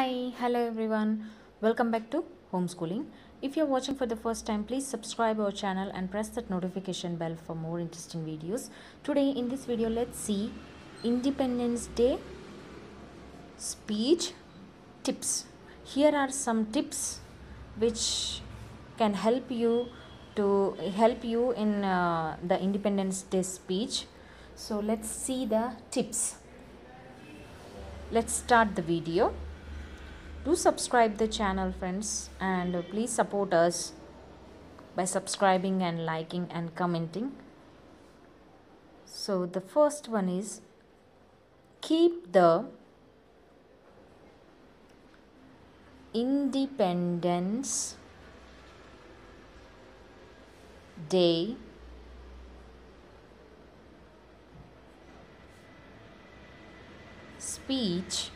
Hi, hello everyone. Welcome back to homeschooling. If you're watching for the first time, please subscribe our channel and press that notification bell for more interesting videos. Today in this video, let's see Independence Day speech tips. Here are some tips which can help you to help you in uh, the Independence Day speech. So let's see the tips. Let's start the video do subscribe the channel friends and please support us by subscribing and liking and commenting. So the first one is keep the independence day speech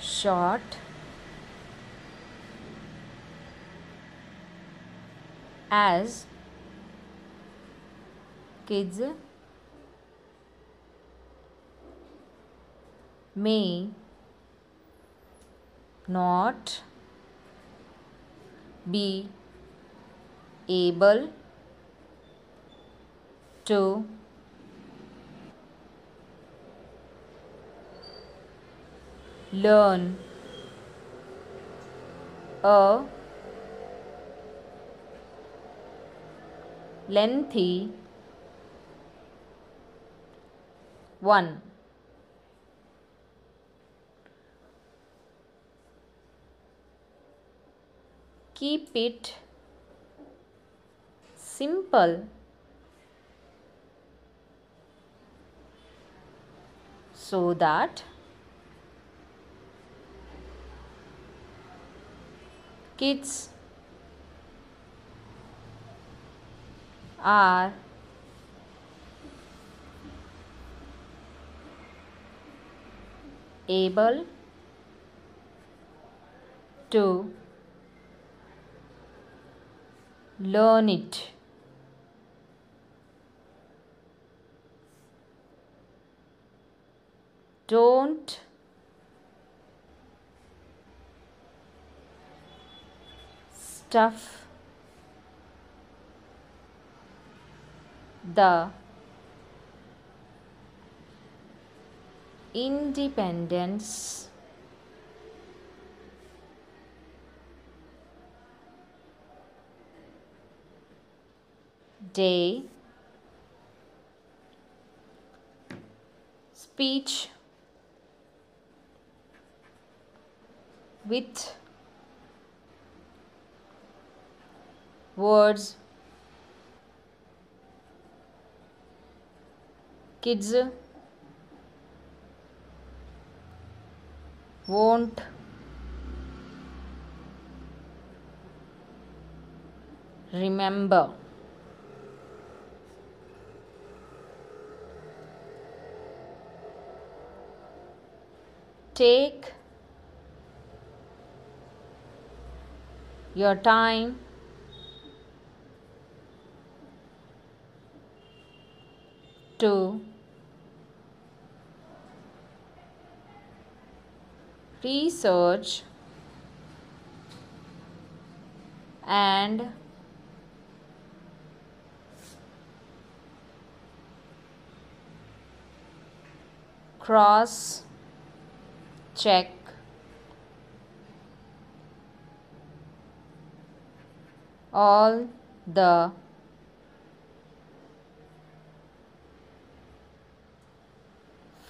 short as kids may not be able to learn a lengthy one. Keep it simple. So that kids are able to learn it. Don't stuff the independence day speech with words kids won't remember. Take your time to research and cross check all the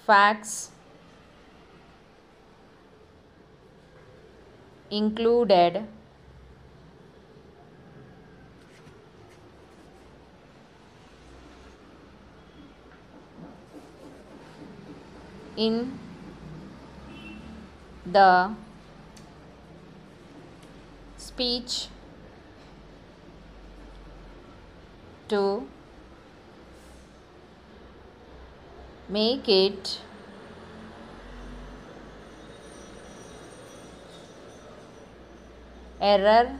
facts included. In the speech to make it error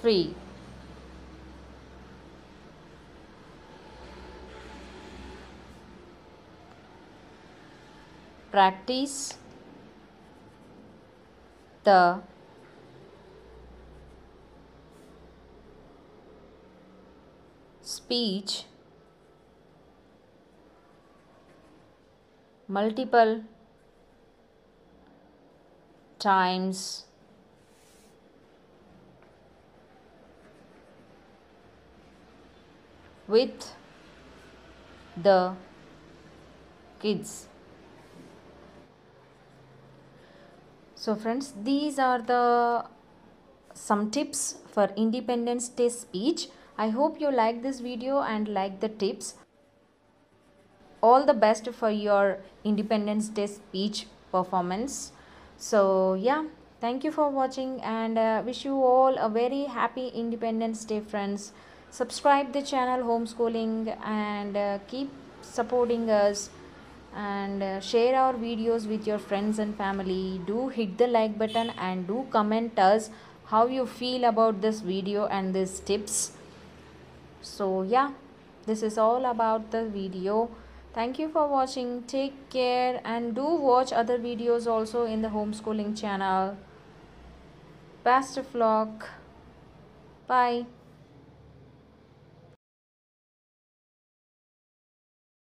free. Practice the speech multiple times with the kids. So friends, these are the some tips for Independence Day speech. I hope you like this video and like the tips. All the best for your Independence Day speech performance. So yeah, thank you for watching and uh, wish you all a very happy Independence Day friends. Subscribe the channel Homeschooling and uh, keep supporting us and uh, share our videos with your friends and family. Do hit the like button and do comment us how you feel about this video and these tips. So yeah this is all about the video thank you for watching. Take care and do watch other videos also in the homeschooling channel. Best of luck. Bye